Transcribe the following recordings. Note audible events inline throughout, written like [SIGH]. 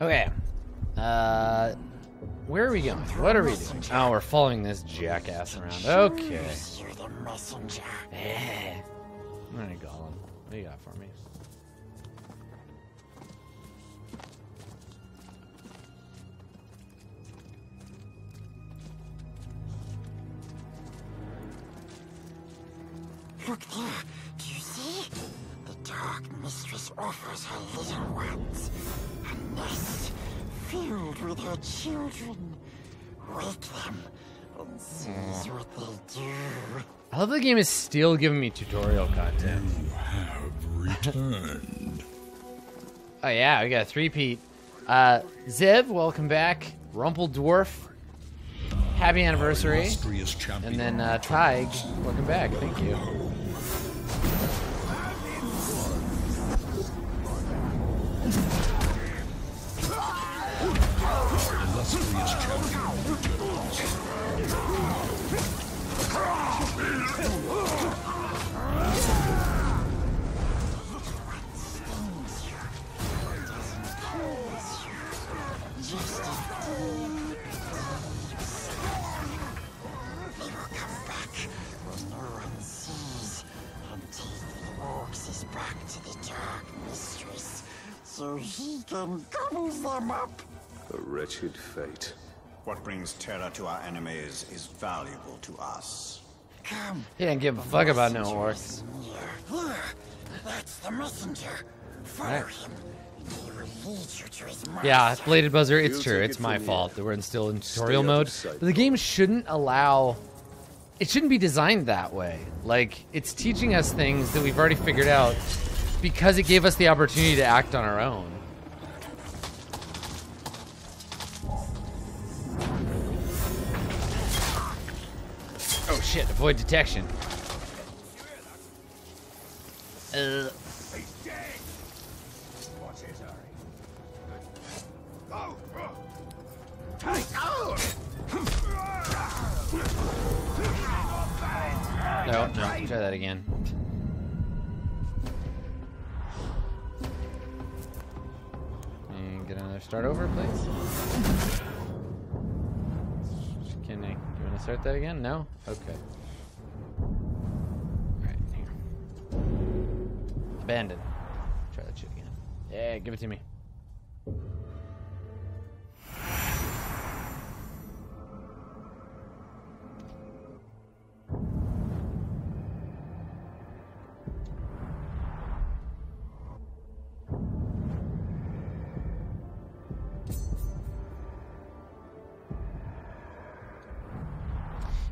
Okay. Uh, where are we going? What are we doing? Oh, we're following this jackass around. Okay. You're the messenger. Eh. Alright, Gollum. What do you got for me? Look there. Dark mistress offers her little ones a nest filled with her children. Wake them and seize what they do. I love the game is still giving me tutorial content. have returned. [LAUGHS] Oh yeah, we got a three-peat. Uh, Zev, welcome back. Rumple Dwarf, happy anniversary. And then uh, Tig, welcome back. Thank you. He can gobble them up. A wretched fate. What brings terror to our enemies is valuable to us. Come. He didn't give a fuck about no orcs. Here, here. That's the messenger. Follow him. He will lead you to his Yeah, master. Bladed Buzzer, it's true. It's my fault that we're still in tutorial mode. But the game shouldn't allow. It shouldn't be designed that way. Like, it's teaching us things that we've already figured out because it gave us the opportunity to act on our own. Shit, avoid detection. Uh, no, no, try that again. And get another start over, please. Start that again? No? Okay. Alright, here. Abandon. Try that shit again. Yeah, give it to me.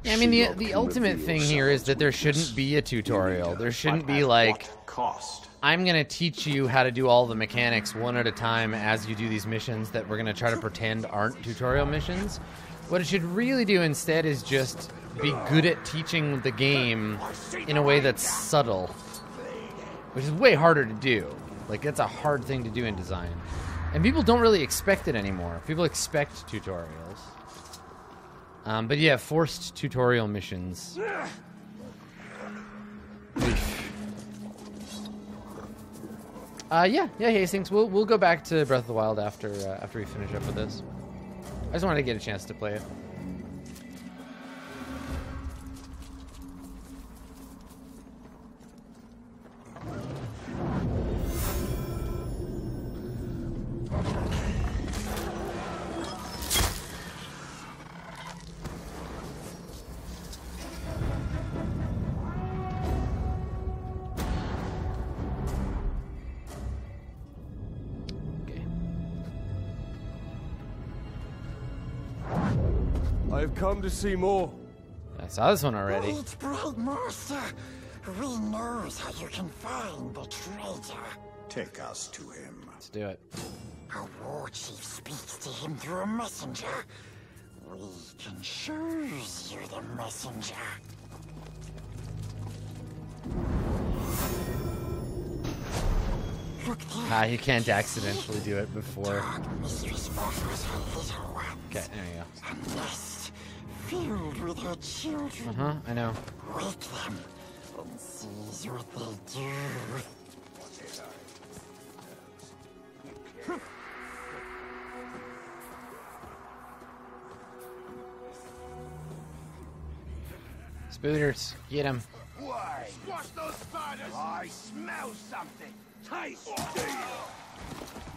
Yeah, I mean the the ultimate thing here is that there shouldn't be a tutorial. There shouldn't be like cost? I'm gonna teach you how to do all the mechanics one at a time as you do these missions that we're gonna try to pretend aren't tutorial missions. What it should really do instead is just be good at teaching the game in a way that's subtle, which is way harder to do. Like that's a hard thing to do in design, and people don't really expect it anymore. People expect tutorials. Um, but yeah, forced tutorial missions. Uh, yeah, yeah, Hastings. We'll we'll go back to Breath of the Wild after uh, after we finish up with this. I just wanted to get a chance to play it. To see more. I saw this one already. Great bright master. We knows how you can find the traitor. Take us to him. Let's do it. A war chief speaks to him through a messenger. We can choose you the messenger. Look there. Ah, you can't accidentally do it before. Dark mistress offers her little ones Okay, there you a nest filled with her children. Uh huh, I know. Wake them and seize what they do. Spooters, get him. Why? Those spiders! I smell something! Taste! Oh.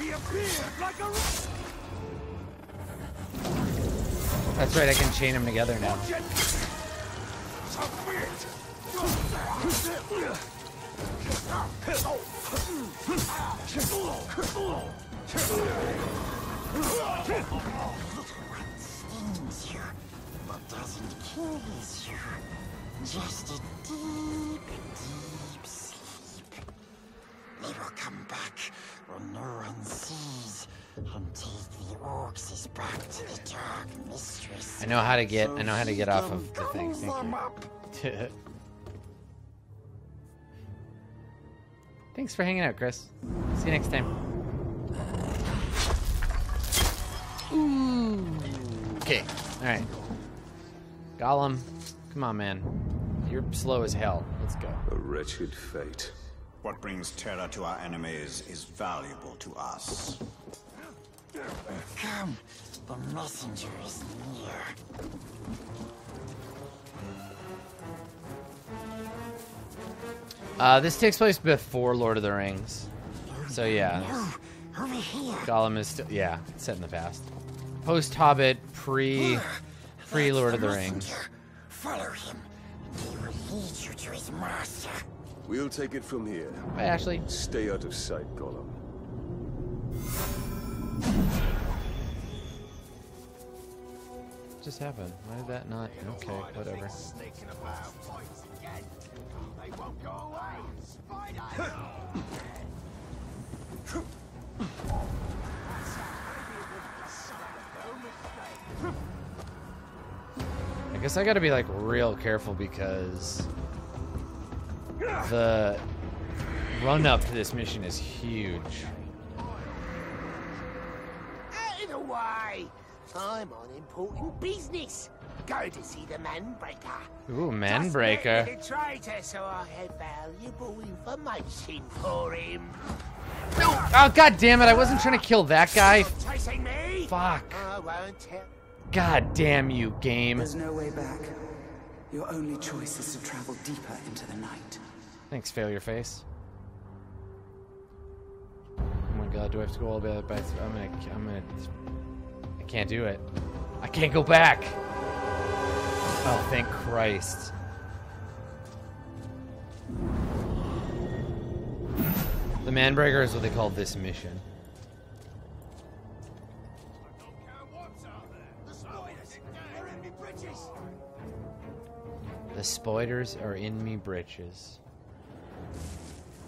He appeared like a That's right, I can chain them together now. Just a deep, deep sleep. They will come back when no one sees and take the orcs is back to the Dark Mistress. I know how to get I know how to get off of the Gobble thing. Thank them you. up. Thanks for hanging out, Chris. See you next time. Okay, alright. Gollum, come on, man. You're slow as hell. Let's go. A wretched fate. What brings terror to our enemies is valuable to us. Come, the messenger is near. Uh, this takes place before Lord of the Rings. So yeah, No, over here. Gollum is still yeah, set in the past. Post Hobbit, pre pre Lord of the Rings. Follow him, he will lead you to his master. We'll take it from here. Bye, Ashley. Stay out of sight, Gollum. What just happened? Why did that not? Okay, whatever. Sneaking about once again. They won't go away. Spiders! I guess I gotta be like real careful because the run up to this mission is huge. Out of the way! I'm on important business. Go to see the Manbreaker. Ooh, Just Manbreaker. met with a traitor, so I have valuable information for him. Oh god damn it! I wasn't trying to kill that guy. Chasing me? Fuck. I won't tell. God damn you, game. There's no way back. Your only choice is to travel deeper into the night. Thanks, failure face. Oh my god, do I have to go all the way back? I'm gonna, I'm gonna, I can't do it. I can't go back. Oh, thank Christ. The Manbreaker is what they call this mission. The spoiders are in me britches.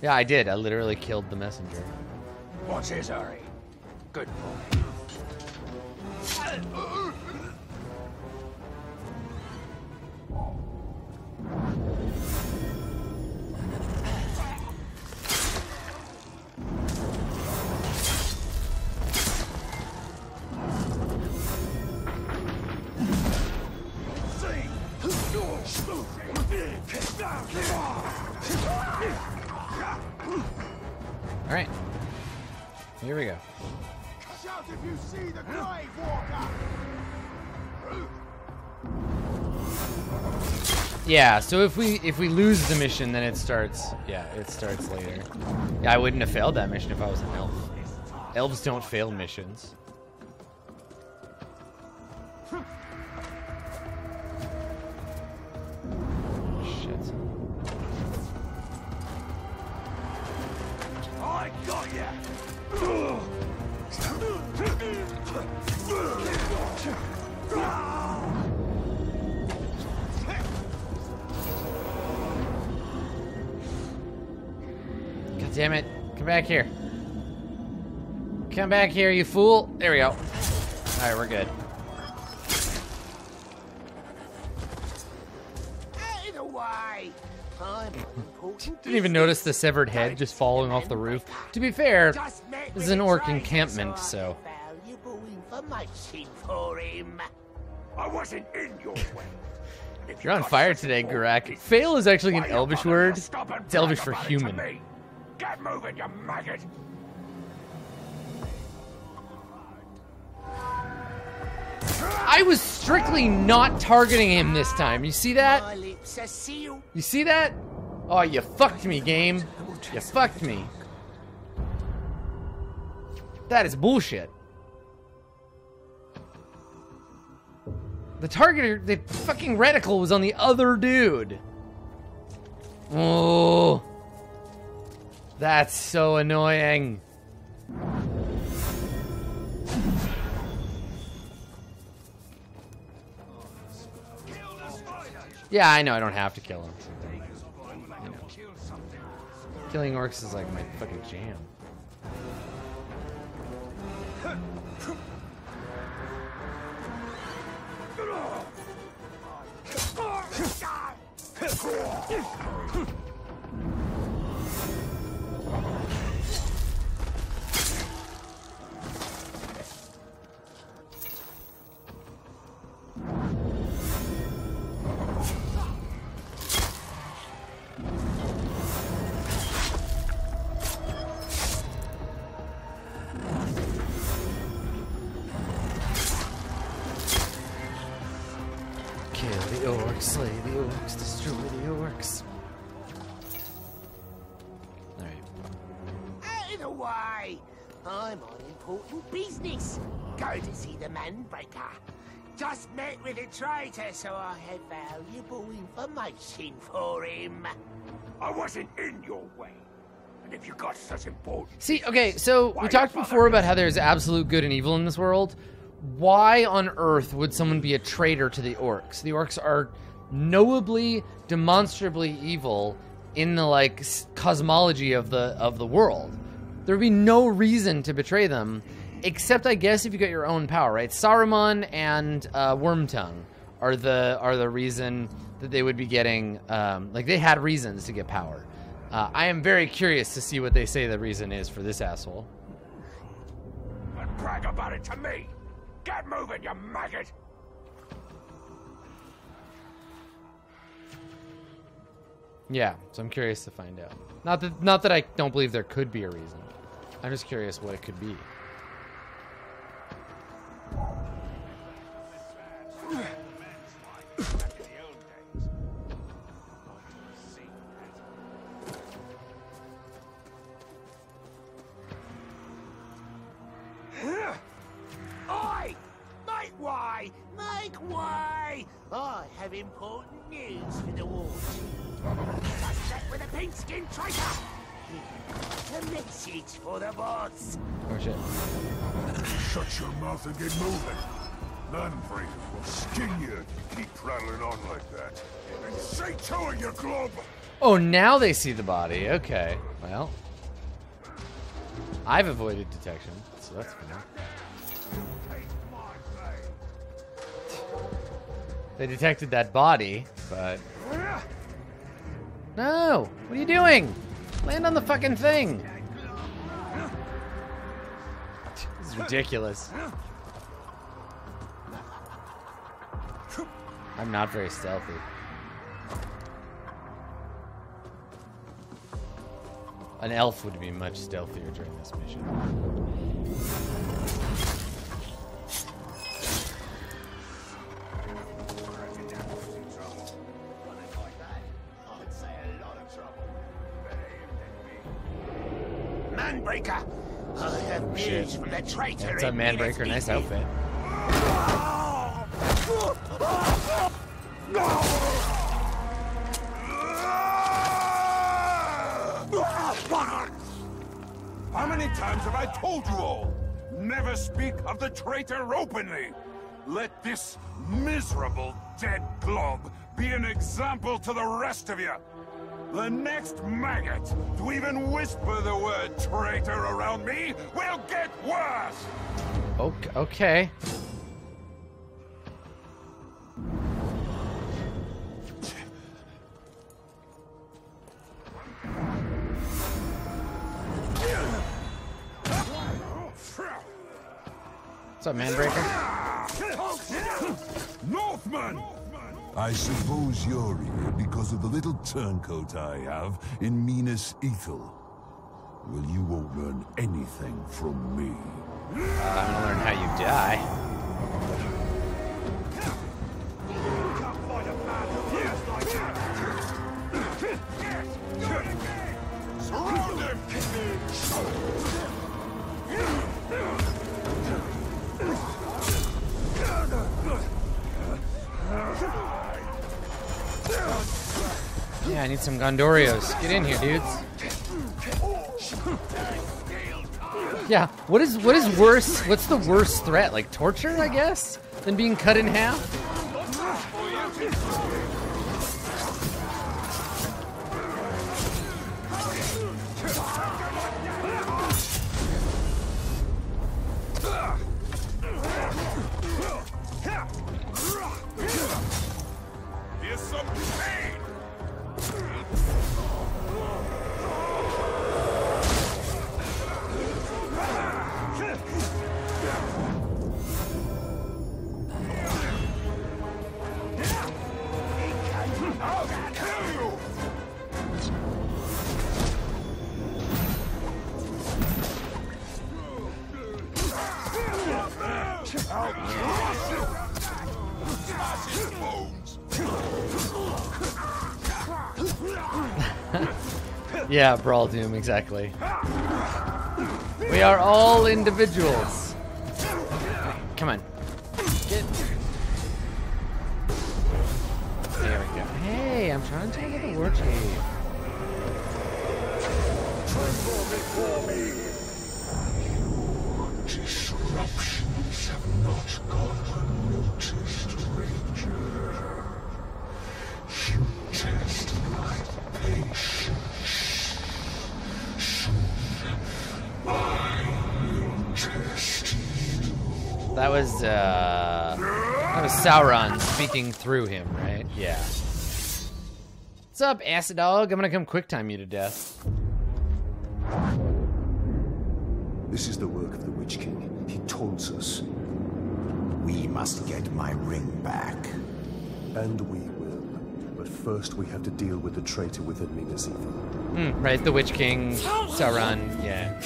Yeah, I did. I literally killed the messenger. What's his hurry? Good boy. Here we go. Shout if you see the Grave Walker! Yeah, so if we if we lose the mission, then it starts. Yeah, it starts later. Yeah, I wouldn't have failed that mission if I was an elf. Elves don't fail missions. Shit. I got ya! God damn it! Come back here. Come back here, you fool! There we go. All right, we're good. Out of the way! I'm on important Didn't even notice the severed head just falling off the roof. To be fair, this is an a orc traitor, encampment, I so. have Valuable information for him. I wasn't in your way. If You're on fire today, a Garak. Fail is actually an elvish word. to stop and It's elvish for about it to human. me? Get moving, you maggot! I was strictly not targeting him this time. You see that? My lips are sealed. You see that? Oh, you fucked me, game. You fucked me. That is bullshit. The target, the fucking reticle was on the other dude. Oh. That's so annoying. Yeah, I know I don't have to kill him. You know. Killing orcs is like my fucking jam. Kill slay the orcs, destroy the orcs. Alright. Out of the way! I'm on important business. Go to see the Manbreaker. Just met with a traitor, so I have valuable information for him. I wasn't in your way. And if you got such important... See, okay, so we talked before about how there's absolute good and evil in this world. Why on earth would someone be a traitor to the orcs? The orcs are knowably, demonstrably evil in the like cosmology of the of the world. There would be no reason to betray them, except I guess if you got your own power, right? Saruman and uh, Wormtongue are the are the reason that they would be getting um, like they had reasons to get power. Uh, I am very curious to see what they say the reason is for this asshole. And brag about it to me! Get moving, you maggot! Yeah, so I'm curious to find out. Not that not that I don't believe there could be a reason. I'm just curious what it could be. Make way! I have important news for the ward. Met with a pink-skin traitor! Here's a message for the boss. Oh shit. Shut your mouth and get moving. Manfred will skin you if you keep prattling on like that. And say to her, you glob! Oh, now they see the body. Okay. Well, I've avoided detection, so that's fine. They detected that body, but no. What are you doing? Land on the fucking thing. This is ridiculous. I'm not very stealthy. An elf would be much stealthier during this mission. Traitor That's a in manbreaker. Nice Innisfree. outfit. How many times have I told you all? Never speak of the traitor openly. Let this miserable dead glob be an example to the rest of you. The next maggot to even whisper the word traitor around me will get worse! Okay. okay. What's up, Manbreaker? Northman! I suppose you're here because of the little turncoat I have in Minas Ithil. Well, you won't learn anything from me. Uh, I'm gonna learn how you die. Need some Gondorios. Get in here, dudes. Yeah, what is what is worse? What's the worst threat? Like torture, I guess, than being cut in half? Yeah, Brawl Doom, exactly. We are all individuals. Come on. Get. There we go. Hey, I'm trying to get the war chief. Disruptions have not gone unnoticed, Ranger. You test my patience. That was uh that was Sauron speaking through him, right? Yeah. What's up, acid dog? I'm gonna come quick time you to death. This is the work of the Witch King. He taunts us, We must get my ring back. and we will. But first we have to deal with the traitor within Minas Ithil. Hmm, right, the Witch King, Sauron, yeah.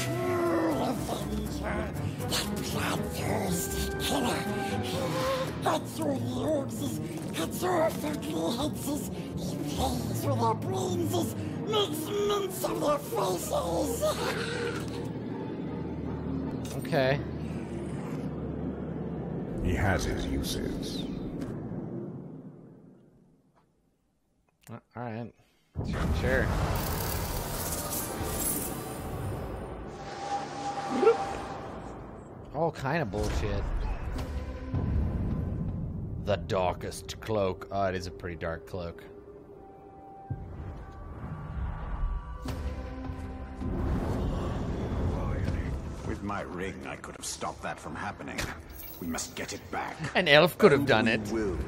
Ugly heads, he plays with their brains, makes mints of their faces. Okay. He has his uses. Uh, Alright. Sure. All kind of bullshit. The darkest cloak. Oh, it is a pretty dark cloak. With my ring, I could have stopped that from happening. We must get it back. An elf could have done it. Will.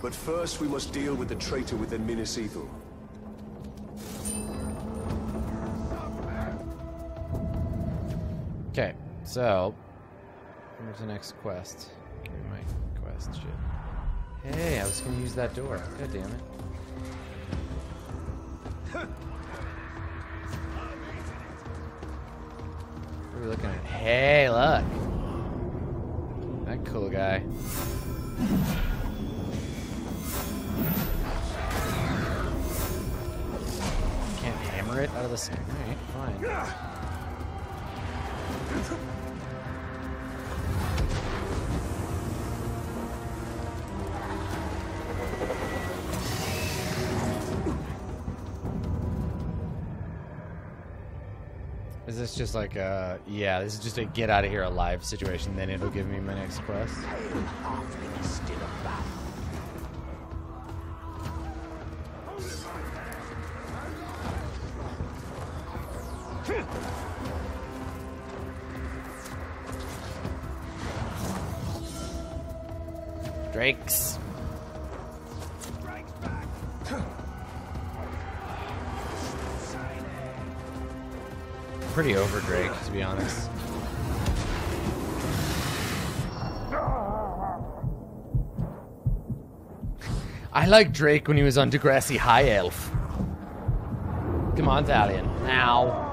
But first we must deal with the traitor within Minas Ithil. Okay, so where's the next quest? Give me my quest shit. Hey, I was gonna use that door. God damn it. What are we looking at? Hey, look. That cool guy. Can't hammer it out of the sky. Alright, fine. This just like a yeah? This is just a get out of here alive situation. Then it'll give me my next quest. Like Drake when he was on Degrassi High Elf. Come on, Thalion. Now.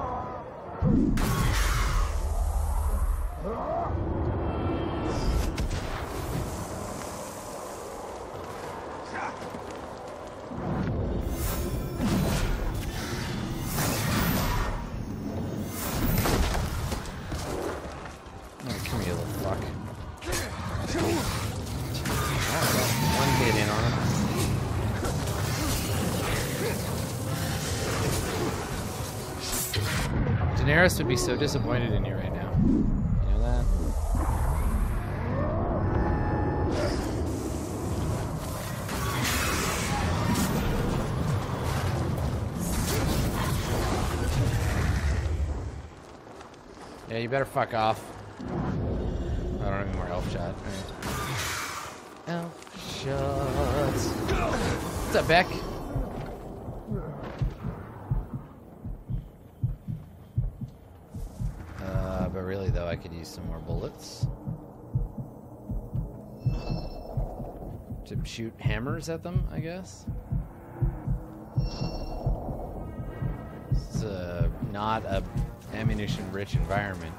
Daenerys would be so disappointed in you right now. You know that? Yeah, you better fuck off. I don't have any more elf shot. Alright. Elf shots. What's up, Beck? Uh, but really, though, I could use some more bullets. To shoot hammers at them, I guess. It's a, not a ammunition-rich environment.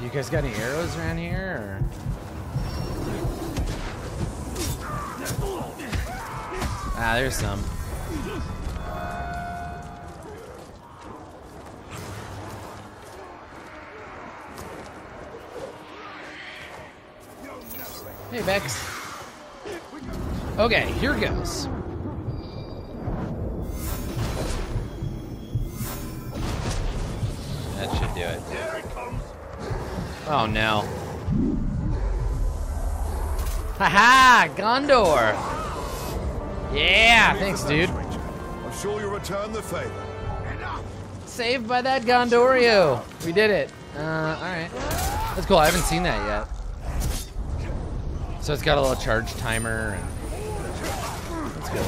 You guys got any arrows around here? Or? Ah, there's some. Hey, Bex. Okay, here goes. That should do it. Oh no. Haha, Gondor. Yeah, thanks, dude. I'm sure you'll return the favor. Saved by that Gondorio. We did it. Uh, alright. That's cool. I haven't seen that yet. So it's got a little charge timer and good.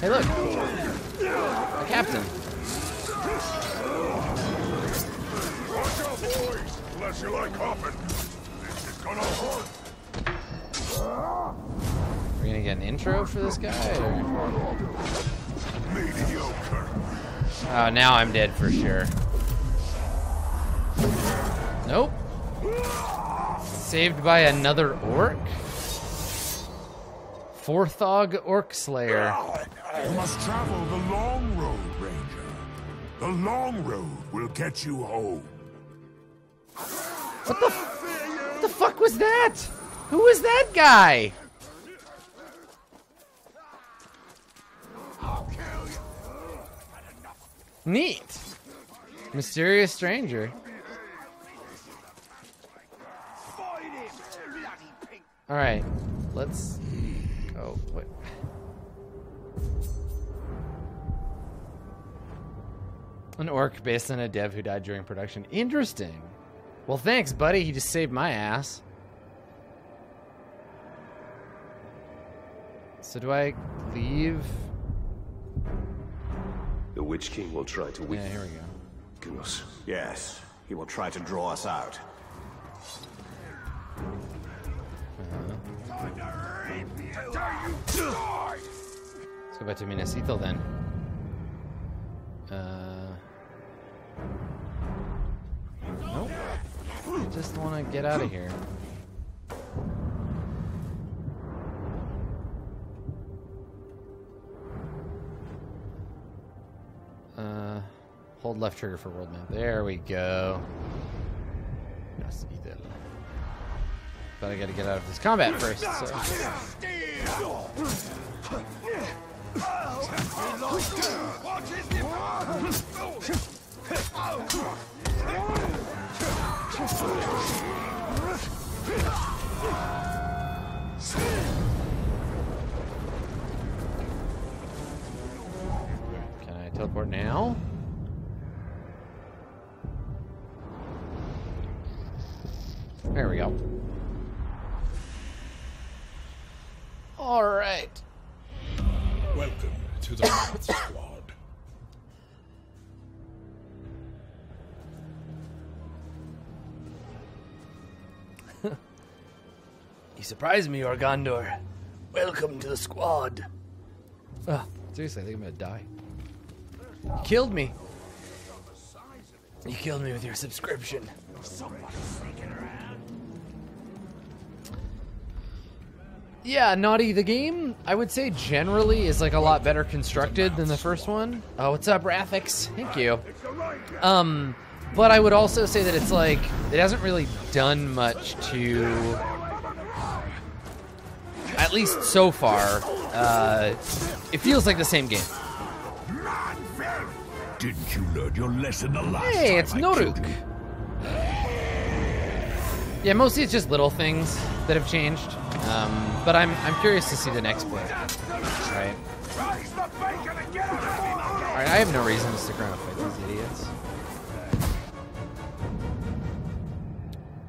Hey look! A captain. Watch out, boys! Unless you like hopping. This is gonna hurt. We're gonna get an intro for this guy or Mediocre. Oh now I'm dead for sure. Nope. Saved by another orc? Forthog Orc Slayer. You must travel the long road, Ranger. The long road will get you home. What the f- what the fuck was that? Who was that guy? Neat. Mysterious stranger. All right, let's go. What? An orc based on a dev who died during production. Interesting. Well, thanks, buddy. He just saved my ass. So do I leave? The Witch King will try to Yeah, weaken here we go. us. Yes, he will try to draw us out. Let's go back to Minas Ithil then. Uh, nope. I just want to get out of here. Hold left trigger for world map. There we go. But I gotta get out of this combat first. So. Can I teleport now? Surprised me, Organdor. Welcome to the squad. Ugh, seriously, I think I'm gonna die. You killed me. You killed me with your subscription. Yeah, Naughty the game, I would say generally is like a lot better constructed than the first one. Oh, what's up, Rathix? Thank you. Um, But I would also say that it's like it hasn't really done much to, at least so far. Uh, it feels like the same game. Didn't you learn your lesson the last Hey, it's Noruk. Yeah, mostly it's just little things that have changed. Um, but I'm I'm curious to see the next play. Right. All right. I have no reason to stick around and fight these idiots.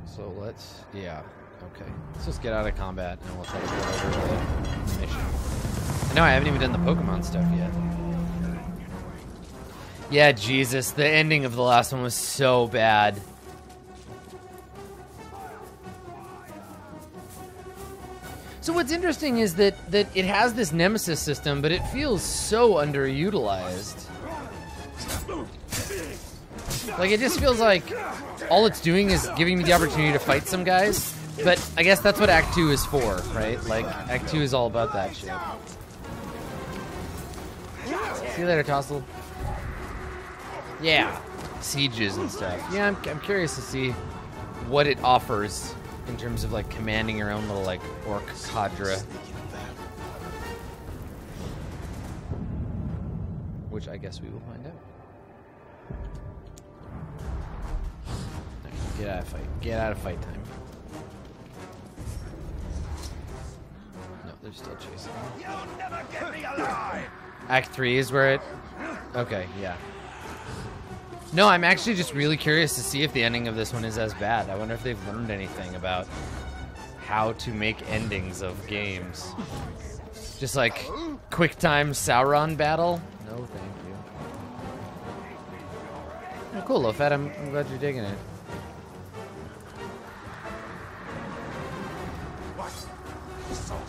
So let's yeah okay. Let's just get out of combat and we'll get over the mission. I know I haven't even done the Pokemon stuff yet. Yeah, Jesus, the ending of the last one was so bad. So what's interesting is that that it has this nemesis system, but it feels so underutilized. Like it just feels like all it's doing is giving me the opportunity to fight some guys. But I guess that's what Act 2 is for, right? Like Act 2 is all about that shit. See you later, Tossel. Yeah, sieges and stuff. Yeah, I'm, I'm curious to see what it offers in terms of like commanding your own little like orc cadre. Which I guess we will find out. Get out of fight. Get out of fight time. They're still chasing. You'll never get me alive! Act three is where it. Okay, yeah. No, I'm actually just really curious to see if the ending of this one is as bad. I wonder if they've learned anything about how to make endings of games. Just like quick time Sauron battle. No, thank you. Oh, cool, Lofet. I'm, I'm glad you're digging it. I'm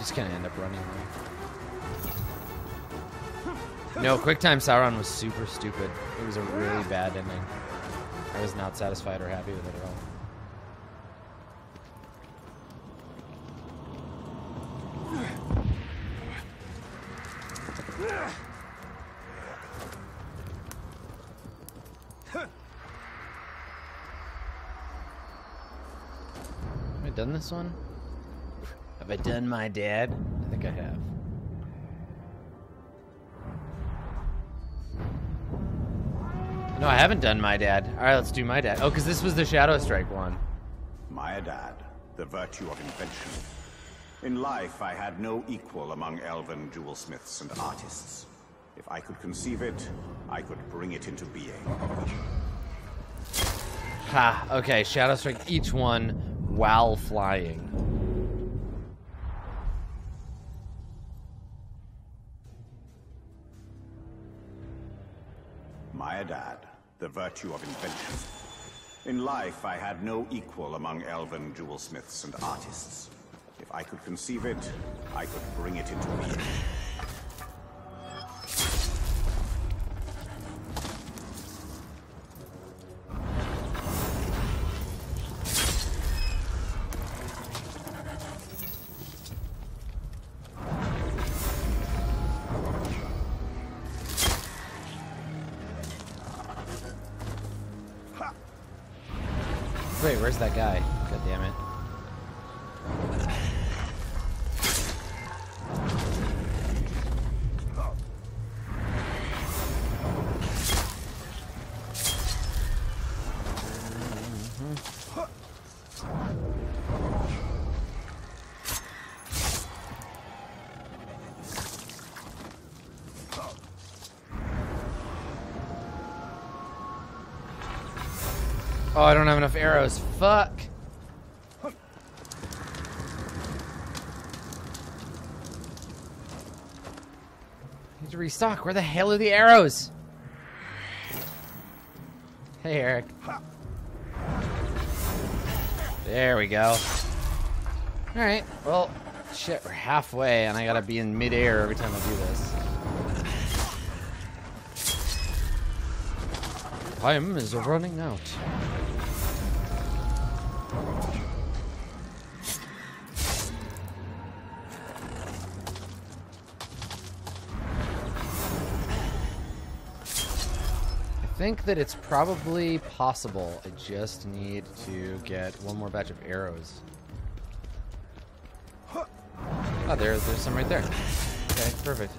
just gonna end up running. though. No, QuickTime Sauron was super stupid. It was a really bad ending. I was not satisfied or happy with it at all. Have I done this one? Have I done my dad? I think I have. No, I haven't done my dad. All right, let's do my dad. Oh, because this was the Shadow Strike one. My dad, the virtue of invention. In life, I had no equal among elven jewelsmiths and artists. If I could conceive it, I could bring it into being. Ha, okay, Shadow Strike each one while flying. The virtue of invention. In life, I had no equal among elven jewelsmiths and artists. If I could conceive it, I could bring it into being. That guy? Oh, I don't have enough arrows. Fuck. Need to restock. Where the hell are the arrows? Hey, Eric. There we go. Alright, well, shit, we're halfway, and I gotta be in midair every time I do this. Time is running out. Think that it's probably possible. I just need to get one more batch of arrows. Oh, there, there's some right there. Okay, perfect.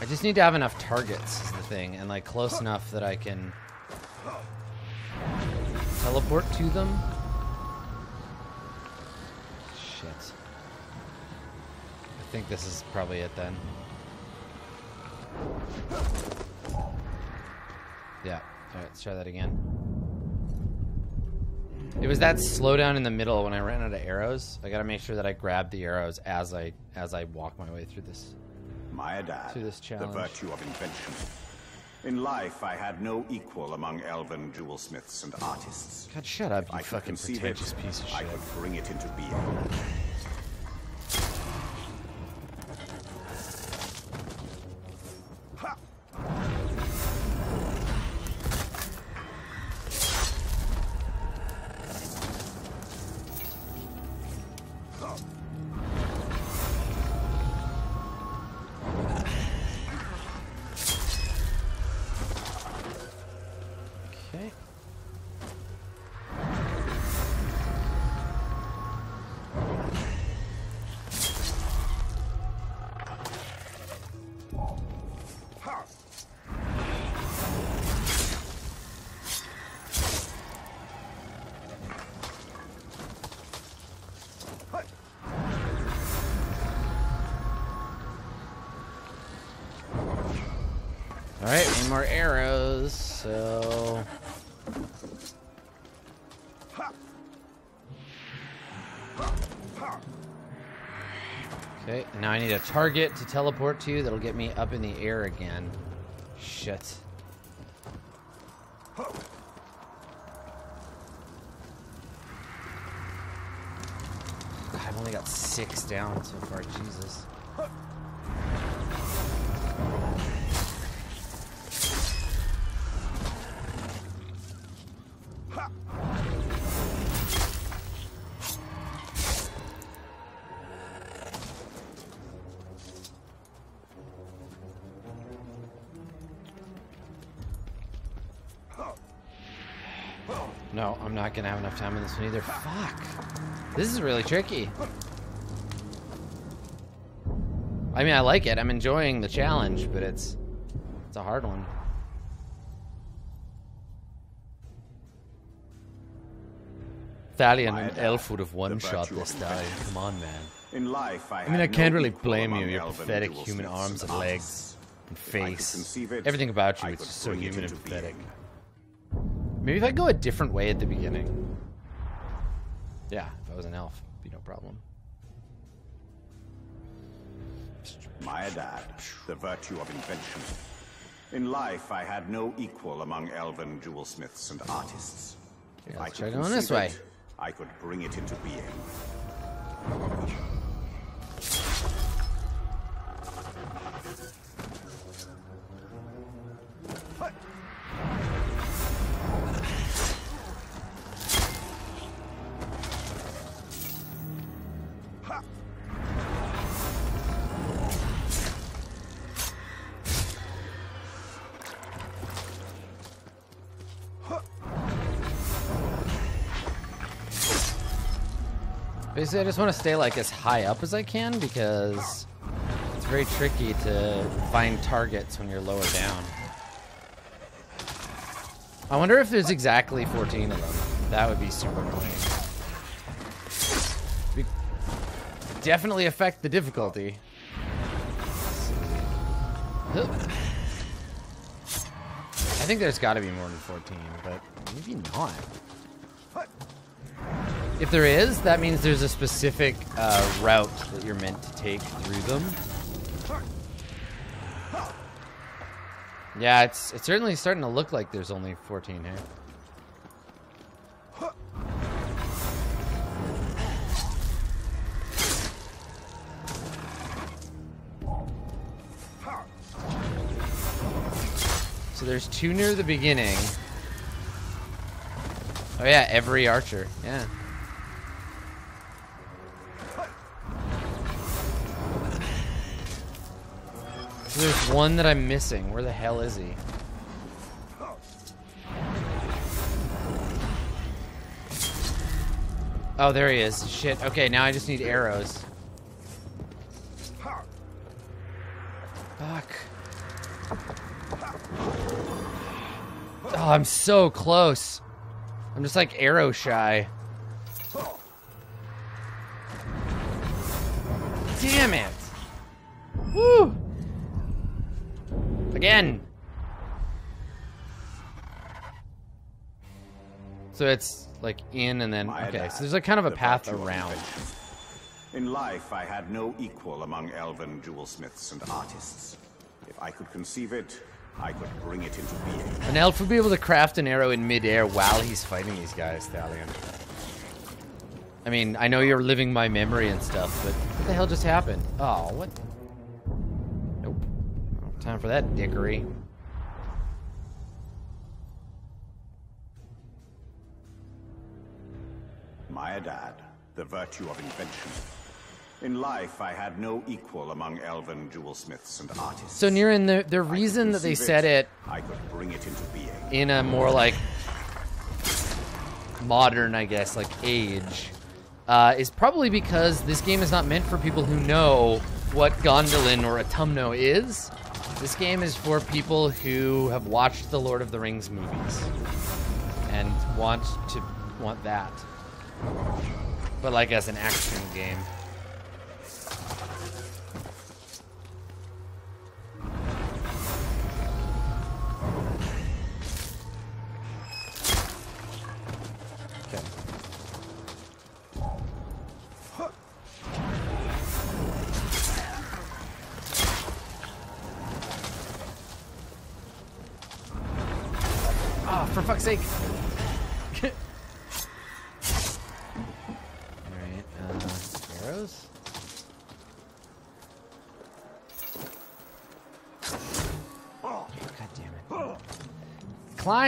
I just need to have enough targets is the thing, and like close enough that I can teleport to them. Shit. I think this is probably it then. Yeah. Alright, let's try that again. It was that slowdown in the middle when I ran out of arrows. I gotta make sure that I grab the arrows as I as I walk my way through this. Myadad, To this the virtue of invention. In life, I had no equal among elven jewelsmiths and artists. God, shut up, you I fucking pretentious it, piece of shit. I could bring it into being. More arrows. So Okay, now I need a target to teleport to that'll get me up in the air again. Shit. God, I've only got six down so far, Jesus. Gonna have enough time on this one either. Fuck. This is really tricky. I mean, I like it. I'm enjoying the challenge, but it's it's a hard one. Thalion and Elf would have one-shot this die. Come on, man. In life, I, I mean, I can't no really blame you. Your pathetic human arms and legs and If I could face. Everything about you is just so human and pathetic. being. Maybe if I go a different way at the beginning. Yeah, if I was an elf, be no problem. My dad, the virtue of invention. In life, I had no equal among elven jewelsmiths and artists. If Yeah, I could try going this way. it, I could bring it into being. I just want to stay like as high up as I can because it's very tricky to find targets when you're lower down. I wonder if there's exactly 14 of them. That would be super annoying. Be- definitely affect the difficulty. [SIGHS] I think there's got to be more than 14, but maybe not. If there is, that means there's a specific uh, route that you're meant to take through them. Yeah, it's it's certainly starting to look like there's only 14 here. So there's two near the beginning. Oh yeah, every archer. Yeah. There's one that I'm missing. Where the hell is he? Oh, there he is. Shit. Okay, now I just need arrows. Fuck. Oh, I'm so close. I'm just like arrow shy. So it's like in and then okay. So there's like kind of a path around. In life, I had no equal among elven jewelsmiths and artists. If I could conceive it, I could bring it into being. An elf would be able to craft an arrow in midair while he's fighting these guys, Thalion. I mean, I know you're living my memory and stuff, but what the hell just happened? Oh, what? Nope. Time for that dickery. The virtue of invention. In life, I had no equal among elven jewelsmiths and artists. So, Niran, the, the If I could reason that they said it I could bring it into being. in a more like modern, I guess, like age, uh, is probably because this game is not meant for people who know what Gondolin or Utumno is. This game is for people who have watched the Lord of the Rings movies and want to want that, but like as an action game.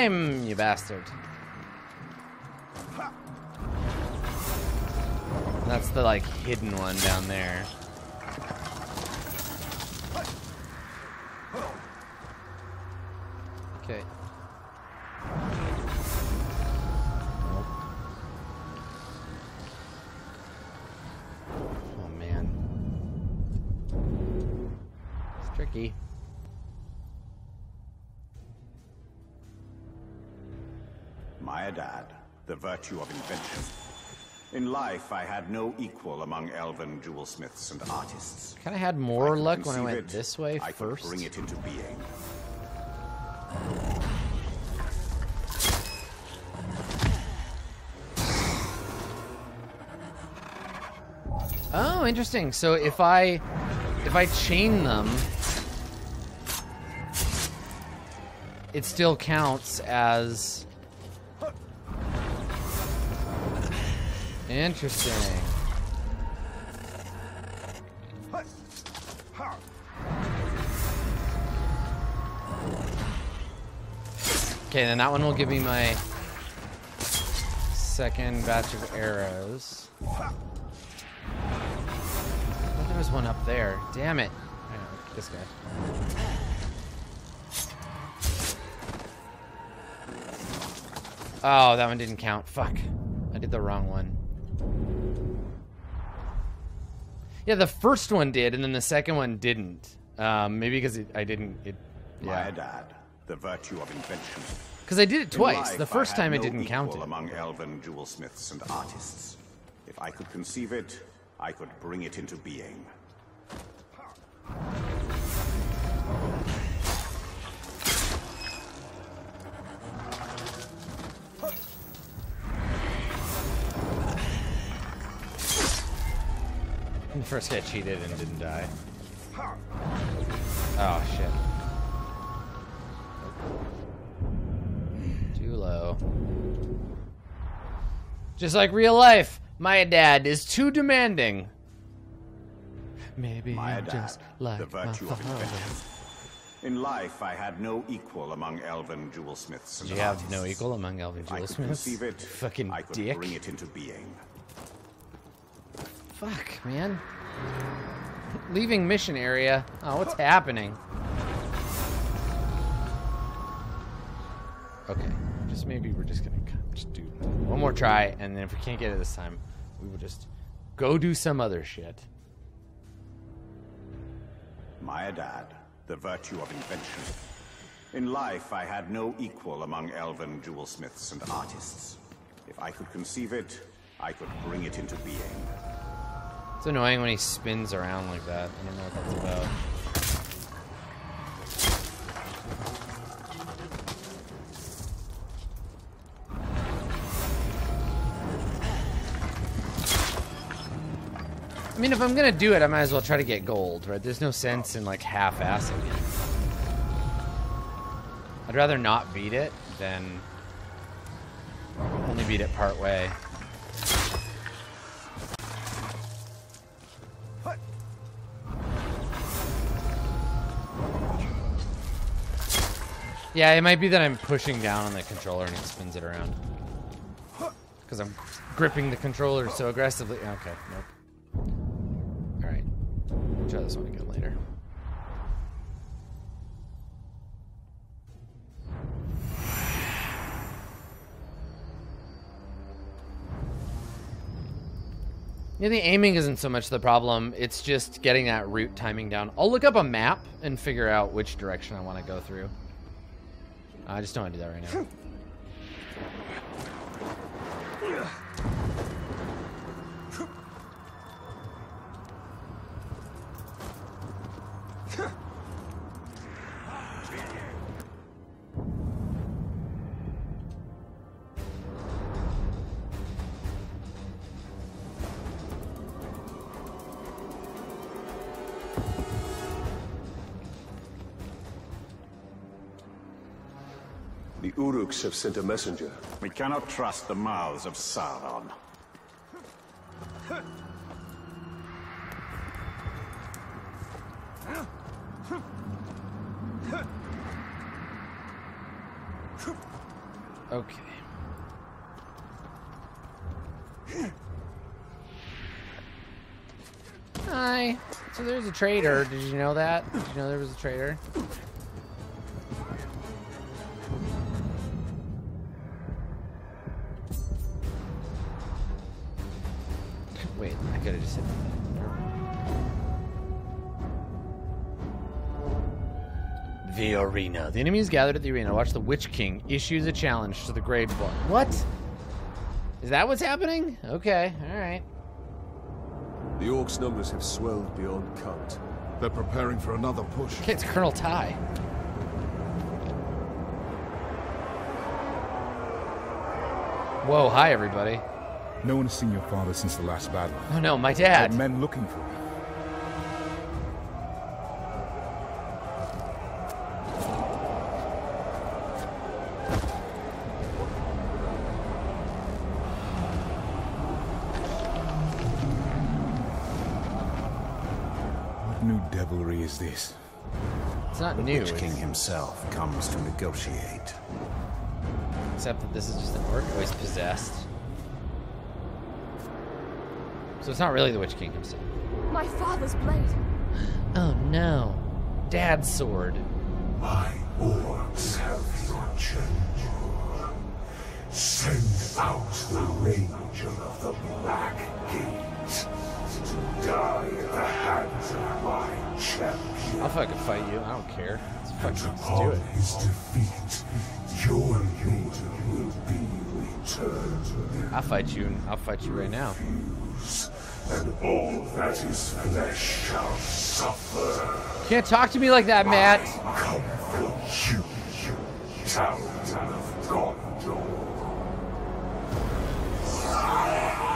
Climb, you bastard. That's the like hidden one down there. Virtue of invention. In life, I had no equal among elven jewelsmiths and artists. Kind of had I more luck when I went it, this way I first. bring it into being. Oh, interesting. So if I if I chain them, it still counts as interesting. Okay, then that one will give me my second batch of arrows. I thought there was one up there. Damn it. Oh, this guy. Oh, that one didn't count. Fuck. I did the wrong one. Yeah, the first one did, and then the second one didn't. Um, maybe because it, I didn't. It, yeah. Myadad, the virtue of invention. Because I did it twice. life, The first had time it no didn't equal count it. among elven jewelsmiths and artists. If I could conceive it, I could bring it into being. The first guy cheated and didn't die. Oh shit. Too low. Just like real life, my dad is too demanding. Maybe I'm Myadad, just like the my virtue of father. invention. In life, I had no equal among elven jewelsmiths you have artists. no equal among elven If I could jewelsmiths? conceive it, Fucking I could dick. bring it into being. Fuck, man. Leaving mission area. Oh, what's happening? Okay, just maybe we're just gonna just do one more try, and then if we can't get it this time, we will just go do some other shit. My dad, the virtue of invention. In life, I had no equal among elven jewelsmiths and artists. If I could conceive it, I could bring it into being. It's annoying when he spins around like that. I don't know what that's about. I mean, if I'm gonna do it, I might as well try to get gold, right? There's no sense in like half-assing it. I'd rather not beat it than only beat it part way. Yeah, it might be that I'm pushing down on the controller and it spins it around. Because I'm gripping the controller so aggressively. Okay, nope. Alright. Try this one again later. Yeah, the aiming isn't so much the problem. It's just getting that route timing down. I'll look up a map and figure out which direction I want to go through. I just don't want to do that right now. [LAUGHS] Uruks have sent a messenger. We cannot trust the mouths of Sauron. Okay. Hi. So there's a trader. Did you know that? Did you know there was a trader? Arena. The enemies gathered at the arena. Watch the Witch King issues a challenge to the Grave One. What? Is that what's happening? Okay, alright. The Orcs' numbers have swelled beyond count. They're preparing for another push. Okay, it's Colonel Ty. Whoa, hi everybody. No one has seen your father since the last battle. Oh no, my There are dad. men looking for him. Is this? It's not new, Witch King it's- himself comes to negotiate. except that this is just an orc. Oh, he's possessed. So it's not really the Witch King himself. My father's blade. [GASPS] Oh no. Dad's sword. My orcs have your chamber. Send out the ranger of the Black I'll fucking fight you. I don't care. Let's fucking let's do it. his defeat, your leader will be returned. I'll fight you. I'll fight you right now. And all that is flesh shall suffer. Can't talk to me like that, Matt. Come for you, you town of Gondor.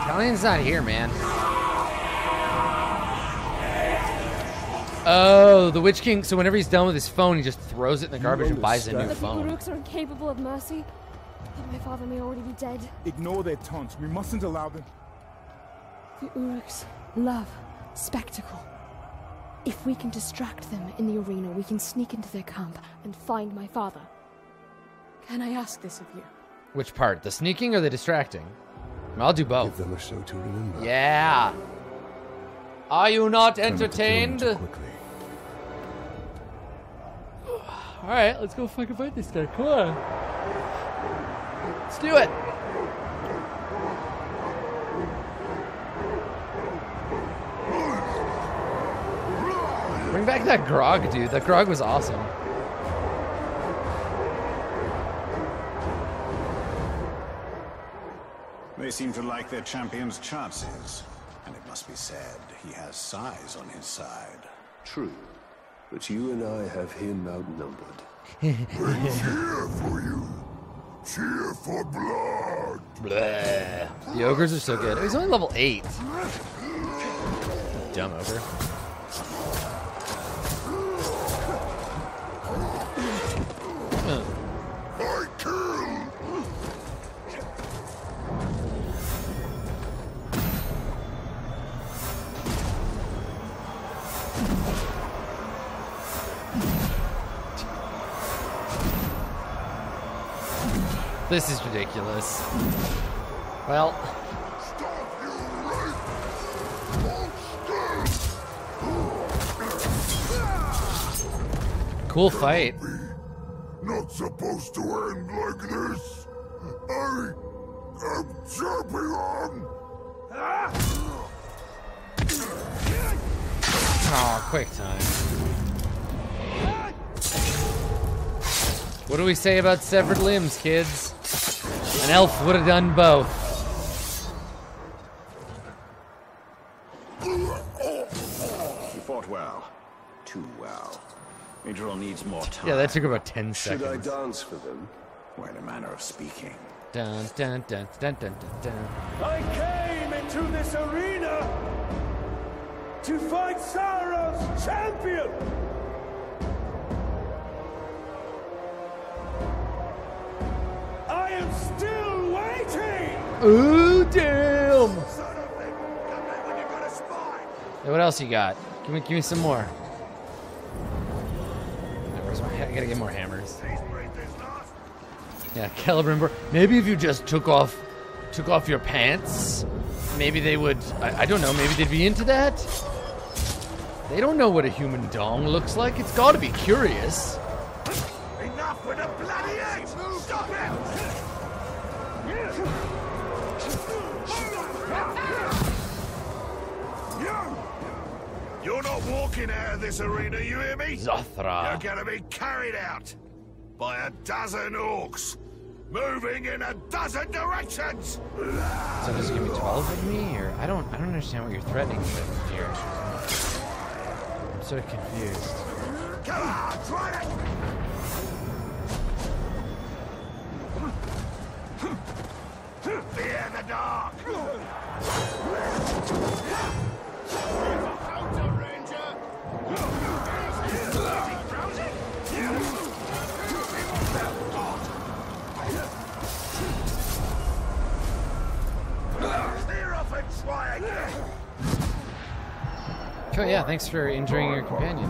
Thalion's not here, man. Oh, the Witch King. So whenever he's done with his phone, he just throws it in the garbage and buys a new The phone. Uruk are incapable of mercy. But my father may already be dead. Ignore their taunts. We mustn't allow them. The Uruks love spectacle. If we can distract them in the arena, we can sneak into their camp and find my father. Can I ask this of you? Which part? The sneaking or the distracting? I'll do both. Give them a show to remember. Yeah. Are you not Try not to entertained? quickly. All right, let's go fucking fight this guy. Come on. Let's do it. Bring back that grog, dude. That grog was awesome. They seem to like their champion's chances. And it must be said, he has size on his side. True. But you and I have him outnumbered. [LAUGHS] cheer for you. Cheer for blood. Bleh. The ogres are so good. He's only level 8. Dumb ogre. This is ridiculous. Well, cool fight. Not supposed to end like this. I am champion. Oh, quick time. What do we say about severed limbs, kids? An elf would have done both. You fought well. Too well. Idril needs more time. Yeah, that took about 10 Should I seconds. dance for them? Well, in a manner of speaking. Dun, dun, dun, dun, dun, dun, dun. I came into this arena to fight Sauron's champion! I am still Ooh, damn! Hey, what else you got? Give me, give me some more. Where's my, I gotta get more hammers. Yeah, Celebrimbor. Maybe if you just took off, took off your pants, maybe they would. I, I don't know. Maybe they'd be into that. They don't know what a human dong looks like. It's got to be curious. Not walking out of this arena, you hear me? Zothra. You're gonna be carried out by a dozen orcs, moving in a dozen directions! So does it give me 12 of me, or I don't, I don't understand what you're threatening with here. I'm sort of confused. Come on, try it! Cool, yeah, thanks for injuring your companion.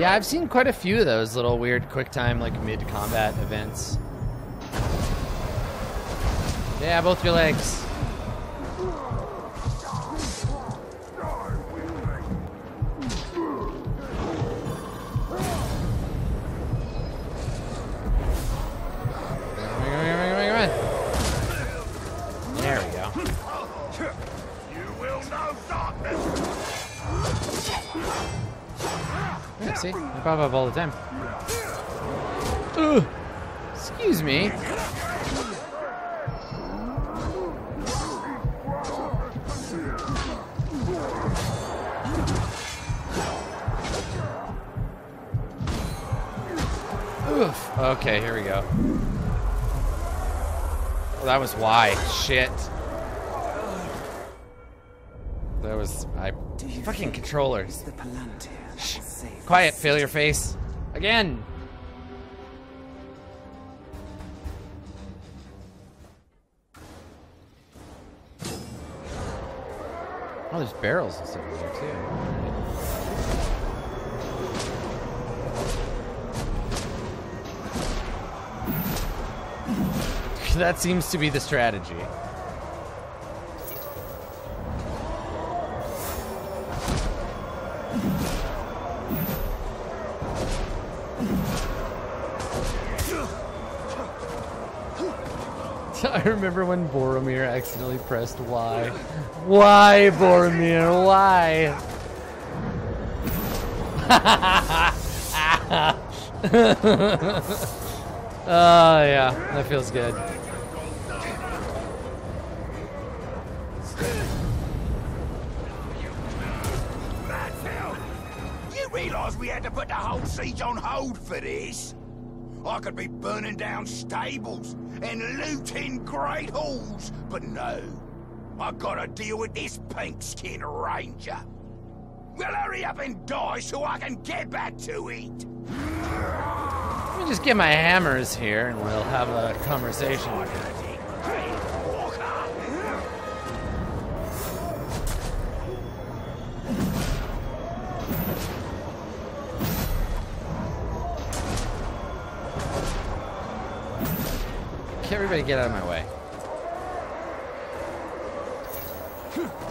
Yeah, I've seen quite a few of those little weird quick time, like mid combat events. Yeah, both your legs. All the time. Ugh. Excuse me. Oof. Okay, here we go. Well, that was why. Shit. That was I fucking controllers. The Palantir Shh. will save Quiet, failure face. Again. Oh, there's barrels and stuff in there too. [LAUGHS] that seems to be the strategy. [LAUGHS] I remember when Boromir accidentally pressed Y. Why, Boromir? Why? [LAUGHS] Oh, yeah. That feels good. You realise we had to put the whole siege on hold for this? I could be burning down stables and looting great halls, but no. I gotta deal with this pink skin ranger. Well, hurry up and die so I can get back to it. Let me just get my hammers here and we'll have a conversation. Everybody get out of my way? [LAUGHS]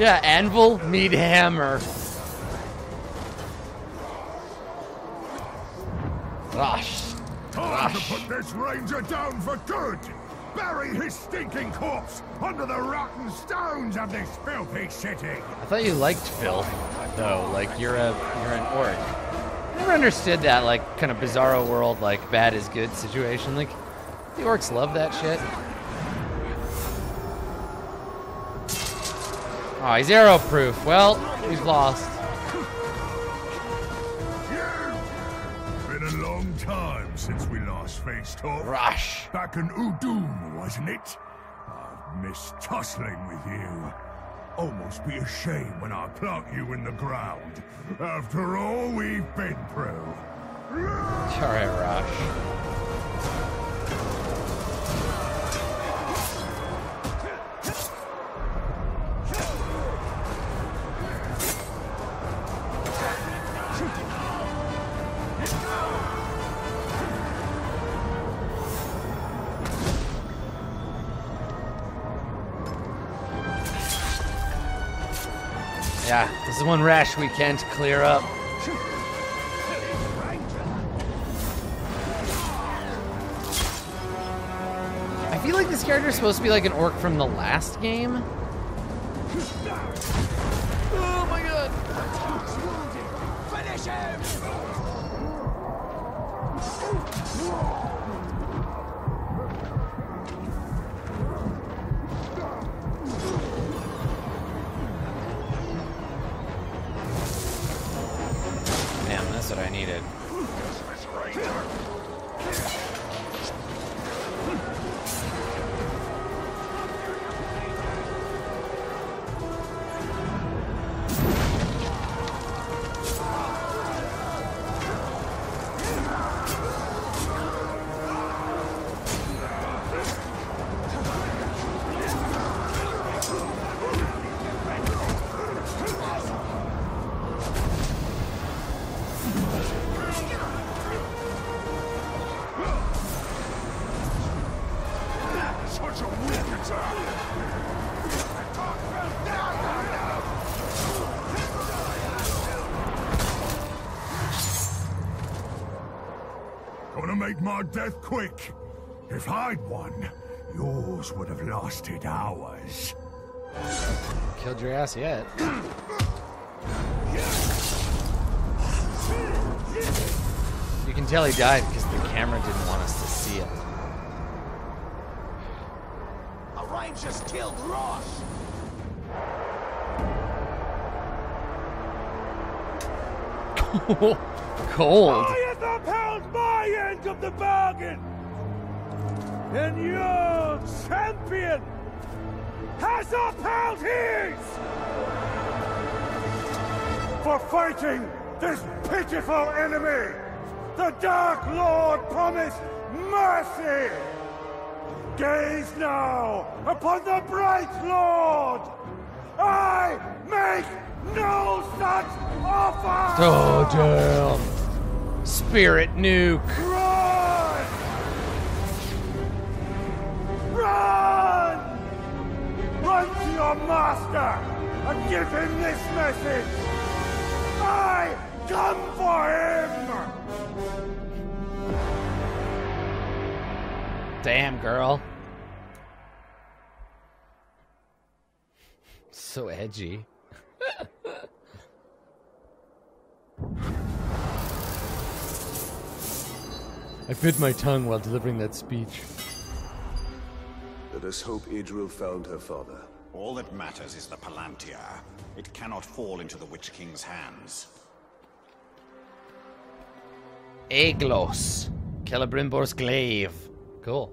Yeah, anvil, need hammer. Bury his stinking corpse under the rotten stones of this filthy city! I thought you liked filth, though. Like you're a you're an orc. Never understood that like kind of bizarro world like bad is good situation. Like the orcs love that shit. Oh, he's arrow proof. Well, we've lost. Back in Udun, wasn't it? I've missed tussling with you. Almost be a shame when I plunk you in the ground. After all we've been through. Alright, Rush. One rash we can't clear up. I feel like this character is supposed to be like an orc from the last game. Oh my god. Finish him! death quick. If I'd won, yours would have lasted hours. Killed your ass yet. You can tell he died because the camera didn't want us to see it. A just killed Ross! [LAUGHS] Cold. Cold the bargain! And your champion has upheld his! For fighting this pitiful enemy, the Dark Lord promised mercy! Gaze now upon the Bright Lord! I make no such offer! Damn. Spirit nuke. Master and give him this message! I come for him! Damn, girl. So edgy. I bit my tongue while delivering that speech. Let us hope Idril found her father. All that matters is the Palantir. It cannot fall into the Witch King's hands. Eglos. Celebrimbor's glaive. Cool.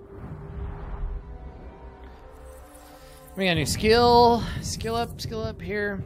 We got a new skill. Skill up, skill up here.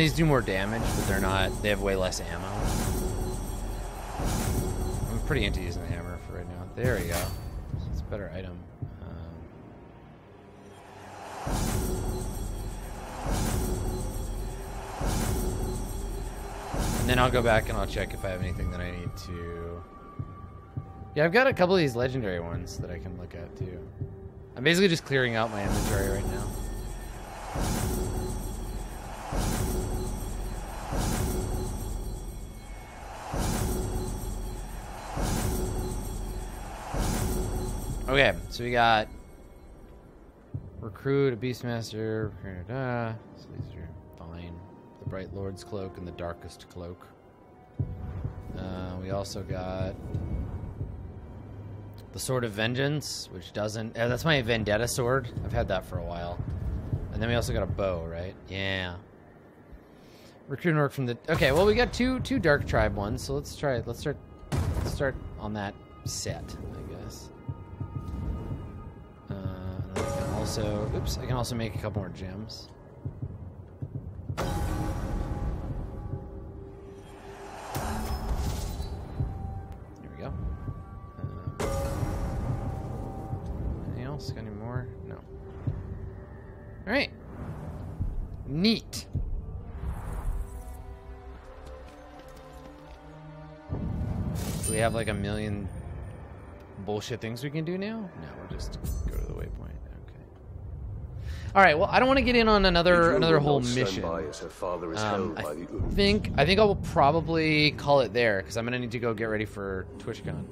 These do more damage, but they're not. They have way less ammo. I'm pretty into using the hammer for right now. There we go. It's a better item. Um, and then I'll go back and I'll check if I have anything that I need to. Yeah, I've got a couple of these legendary ones that I can look at too. I'm basically just clearing out my inventory right now. Okay, so we got recruit a beastmaster. da-da-da. So these are fine. The bright lord's cloak and the darkest cloak. Uh, we also got the sword of vengeance, which doesn't. Uh, that's my vendetta sword. I've had that for a while. And then we also got a bow, right? Yeah. Recruit and work from the. Okay, well we got two two dark tribe ones, so let's try. Let's start. Let's start on that set, Also, oops, I can also make a couple more gems. There we go. Uh, anything else? Got any more? No. All right. Neat. Do we have like a million bullshit things we can do now? No, we'll just go to the waypoint. All right. Well, I don't want to get in on another another whole mission. by as her father is Um, I by the Ulf. think I think I will probably call it there because I'm gonna need to go get ready for TwitchCon.